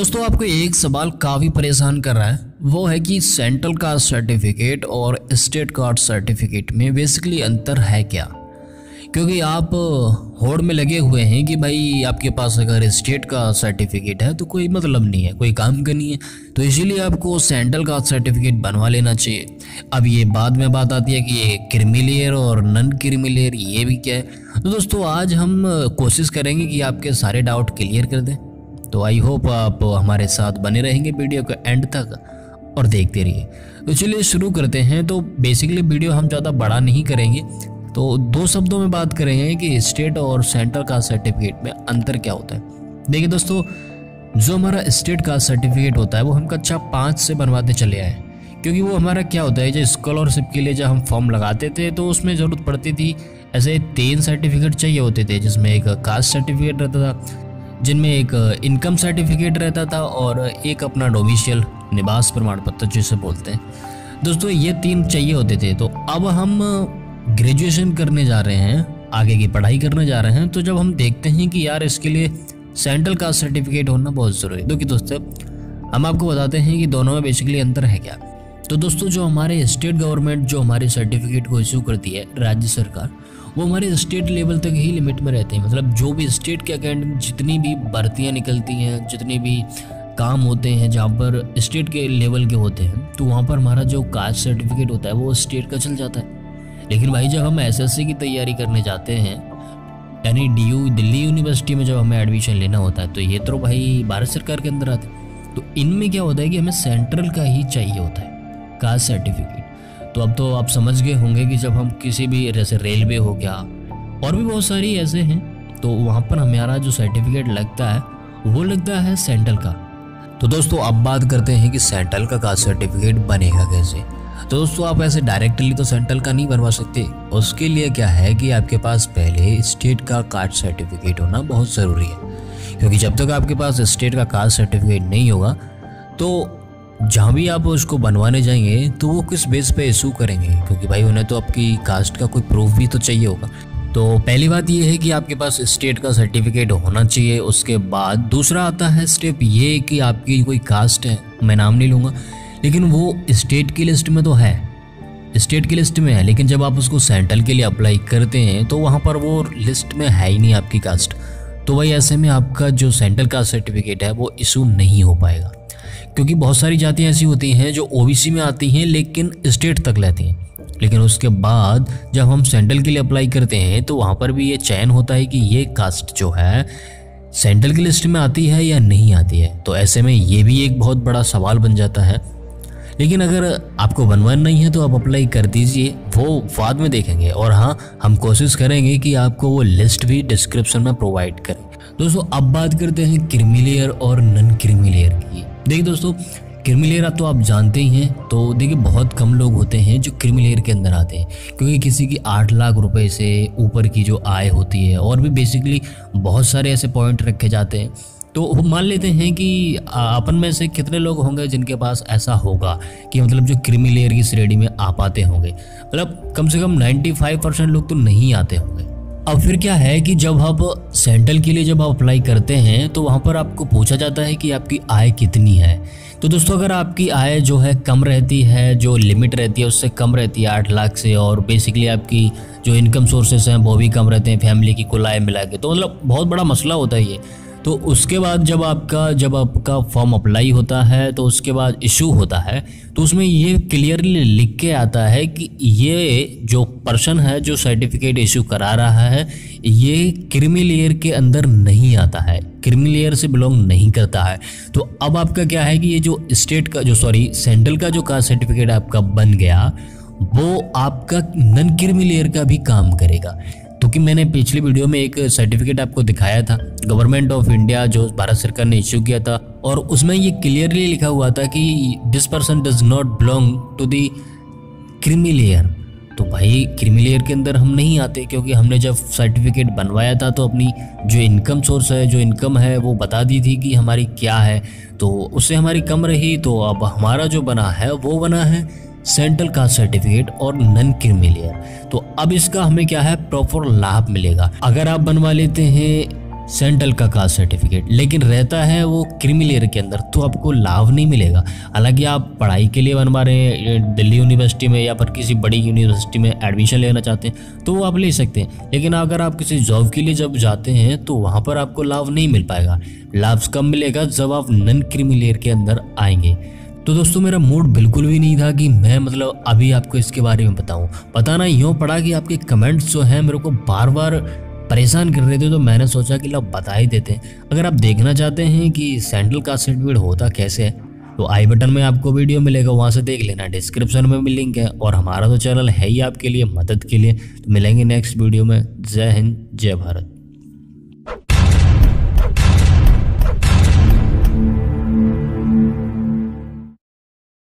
दोस्तों, आपको एक सवाल काफ़ी परेशान कर रहा है। वो है कि सेंट्रल कास्ट सर्टिफिकेट और स्टेट कास्ट सर्टिफिकेट में बेसिकली अंतर है क्या? क्योंकि आप होड़ में लगे हुए हैं कि भाई आपके पास अगर स्टेट का सर्टिफिकेट है तो कोई मतलब नहीं है, कोई काम का नहीं है। तो इसीलिए आपको सेंट्रल कास्ट सर्टिफिकेट बनवा लेना चाहिए। अब ये बाद में बात आती है कि ये क्रिमिलियर और नन क्रिमिलियर ये भी क्या है? तो दोस्तों, आज हम कोशिश करेंगे कि आपके सारे डाउट क्लियर कर दें। तो आई होप आप हमारे साथ बने रहेंगे वीडियो के एंड तक और देखते रहिए। तो चलिए शुरू करते हैं। तो बेसिकली वीडियो हम ज़्यादा बड़ा नहीं करेंगे। तो दो शब्दों में बात करेंगे कि स्टेट और सेंट्रल कास्ट सर्टिफिकेट में अंतर क्या होता है। देखिए दोस्तों, जो हमारा स्टेट कास्ट सर्टिफिकेट होता है, वो हम कक्षा पाँच से बनवाते चले आए क्योंकि वो हमारा क्या होता है, जो स्कॉलरशिप के लिए जब हम फॉर्म लगाते थे तो उसमें ज़रूरत पड़ती थी। ऐसे तीन सर्टिफिकेट चाहिए होते थे, जिसमें एक कास्ट सर्टिफिकेट रहता था जिनमें एक इनकम सर्टिफिकेट रहता था और एक अपना डोमिशियल निवास प्रमाण पत्र जिसे बोलते हैं। दोस्तों, ये तीन चाहिए होते थे। तो अब हम ग्रेजुएशन करने जा रहे हैं, आगे की पढ़ाई करने जा रहे हैं। तो जब हम देखते हैं कि यार इसके लिए सेंट्रल कास्ट सर्टिफिकेट होना बहुत ज़रूरी है। क्योंकि दोस्तों, हम आपको बताते हैं कि दोनों में बेसिकली अंतर है क्या। तो दोस्तों, जो हमारे स्टेट गवर्नमेंट जो हमारे सर्टिफिकेट को इशू करती है राज्य सरकार वो हमारे स्टेट लेवल तक ही लिमिट में रहते हैं। मतलब जो भी स्टेट के अकेडमी जितनी भी भर्तियाँ निकलती हैं, जितने भी काम होते हैं, जहाँ पर स्टेट के लेवल के होते हैं तो वहाँ पर हमारा जो कास्ट सर्टिफिकेट होता है, वो स्टेट का चल जाता है। लेकिन भाई, जब हम एसएससी की तैयारी करने जाते हैं, यानी DU दिल्ली यूनिवर्सिटी में जब हमें एडमिशन लेना होता है तो ये तो भाई भारत सरकार के अंदर आते हैं। तो इनमें क्या होता है कि हमें सेंट्रल का ही चाहिए होता है कास्ट सर्टिफिकेट तो अब तो आप समझ गए होंगे कि जब हम किसी भी, जैसे रेलवे हो गया, और भी बहुत सारी ऐसे हैं तो वहाँ पर हमारा जो सर्टिफिकेट लगता है, वो लगता है सेंट्रल का। तो दोस्तों, अब बात करते हैं कि सेंट्रल का कास्ट सर्टिफिकेट बनेगा कैसे? तो दोस्तों, आप ऐसे डायरेक्टली तो सेंट्रल का नहीं बनवा सकते। उसके लिए क्या है कि आपके पास पहले स्टेट का कास्ट सर्टिफिकेट होना बहुत ज़रूरी है। क्योंकि जब तक आपके पास स्टेट का कास्ट सर्टिफिकेट नहीं होगा तो जहाँ भी आप उसको बनवाने जाएँगे तो वो किस बेस पे इशू करेंगे? क्योंकि भाई, उन्हें तो आपकी कास्ट का कोई प्रूफ भी तो चाहिए होगा। तो पहली बात ये है कि आपके पास स्टेट का सर्टिफिकेट होना चाहिए। उसके बाद दूसरा आता है स्टेप ये कि आपकी कोई कास्ट है, मैं नाम नहीं लूँगा, लेकिन वो स्टेट की लिस्ट में तो है। स्टेट की लिस्ट में है, लेकिन जब आप उसको सेंट्रल के लिए अप्लाई करते हैं तो वहाँ पर वो लिस्ट में है ही नहीं आपकी कास्ट तो भाई, ऐसे में आपका जो सेंट्रल कास्ट सर्टिफिकेट है, वो इशू नहीं हो पाएगा। क्योंकि बहुत सारी जातियाँ ऐसी होती हैं जो ओबीसी में आती हैं, लेकिन स्टेट तक लेती हैं। लेकिन उसके बाद जब हम सेंट्रल के लिए अप्लाई करते हैं तो वहाँ पर भी ये चयन होता है कि ये कास्ट जो है सेंट्रल की लिस्ट में आती है या नहीं आती है। तो ऐसे में ये भी एक बहुत बड़ा सवाल बन जाता है। लेकिन अगर आपको बनवाना नहीं है तो आप अप्लाई कर दीजिए, वो बाद में देखेंगे। और हाँ हम कोशिश करेंगे कि आपको वो लिस्ट भी डिस्क्रिप्शन में प्रोवाइड करें। दोस्तों, अब बात करते हैं क्रिमिलियर और नन क्रिमिलियर की। देखिए दोस्तों क्रिमिलेयर तो आप जानते ही हैं तो देखिए बहुत कम लोग होते हैं जो क्रिमिलेयर के अंदर आते हैं, क्योंकि किसी की आठ लाख रुपए से ऊपर की जो आय होती है, और भी बेसिकली बहुत सारे ऐसे पॉइंट रखे जाते हैं। तो मान लेते हैं कि अपन में से कितने लोग होंगे जिनके पास ऐसा होगा कि मतलब जो क्रिमिलेयर की श्रेणी में आ पाते होंगे? मतलब कम से कम 95 परसेंट लोग तो नहीं आते होंगे। अब फिर क्या है कि जब आप सेंट्रल के लिए जब आप अप्लाई करते हैं तो वहाँ पर आपको पूछा जाता है कि आपकी आय कितनी है। तो दोस्तों, अगर आपकी आय जो है कम रहती है, जो लिमिट रहती है, उससे कम रहती है आठ लाख से, और बेसिकली आपकी जो इनकम सोर्सेस हैं, वो भी कम रहते हैं फैमिली की कुल आय मिला के तो मतलब बहुत बड़ा मसला होता है ये। तो उसके बाद जब आपका जब आपका फॉर्म अप्लाई होता है तो उसके बाद इशू होता है तो उसमें ये क्लियरली लिख के आता है कि ये जो पर्सन है, जो सर्टिफिकेट इशू करा रहा है, ये क्रिमी लेयर के अंदर नहीं आता है। क्रिमी लेयर से बिलोंग नहीं करता है। तो अब आपका क्या है कि ये जो स्टेट का, जो सॉरी सेंट्रल का जो कास्ट सर्टिफिकेट आपका बन गया, वो आपका नन क्रिमी लेयर का भी काम करेगा। क्योंकि मैंने पिछली वीडियो में एक सर्टिफिकेट आपको दिखाया था गवर्नमेंट ऑफ़ इंडिया जो भारत सरकार ने इश्यू किया था, और उसमें ये क्लियरली लिखा हुआ था कि this person does not belong to the creamy layer तो भाई क्रिमी क्रिमिलेयर के अंदर हम नहीं आते, क्योंकि हमने जब सर्टिफिकेट बनवाया था तो अपनी जो इनकम सोर्स है, जो इनकम है, वो बता दी थी कि हमारी क्या है। तो उससे हमारी कम रही तो अब हमारा जो बना है, वो बना है। सेंट्रल कास्ट सर्टिफिकेट और नन क्रिमिलियर तो अब इसका हमें क्या है? प्रॉपर लाभ मिलेगा। अगर आप बनवा लेते हैं सेंट्रल का कास्ट सर्टिफिकेट, लेकिन रहता है वो क्रिमिलेयर के अंदर तो आपको लाभ नहीं मिलेगा। हालाँकि आप पढ़ाई के लिए बनवा रहे हैं दिल्ली यूनिवर्सिटी में या फिर किसी बड़ी यूनिवर्सिटी में एडमिशन लेना चाहते हैं तो वो आप ले सकते हैं। लेकिन अगर आप किसी जॉब के लिए जब जाते हैं तो वहाँ पर आपको लाभ नहीं मिल पाएगा। लाभ कब मिलेगा जब आप नन क्रिमिलेयर के अंदर आएँगे। तो दोस्तों, मेरा मूड बिल्कुल भी नहीं था कि मैं मतलब अभी आपको इसके बारे में बताऊँ। बताना यूँ पड़ा कि आपके कमेंट्स जो हैं मेरे को बार बार परेशान कर रहे थे तो मैंने सोचा कि लोग बता ही देते। हैं अगर आप देखना चाहते हैं कि सैंडल का सर्टिफिकेट होता कैसे है तो आई बटन में आपको वीडियो मिलेगा, वहाँ से देख लेना। डिस्क्रिप्शन में भी लिंक है और हमारा तो चैनल है ही आपके लिए, मदद के लिए। तो मिलेंगे नेक्स्ट वीडियो में। जय हिंद, जय भारत।